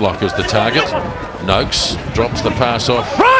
Lock as the target. Noakes drops the pass off.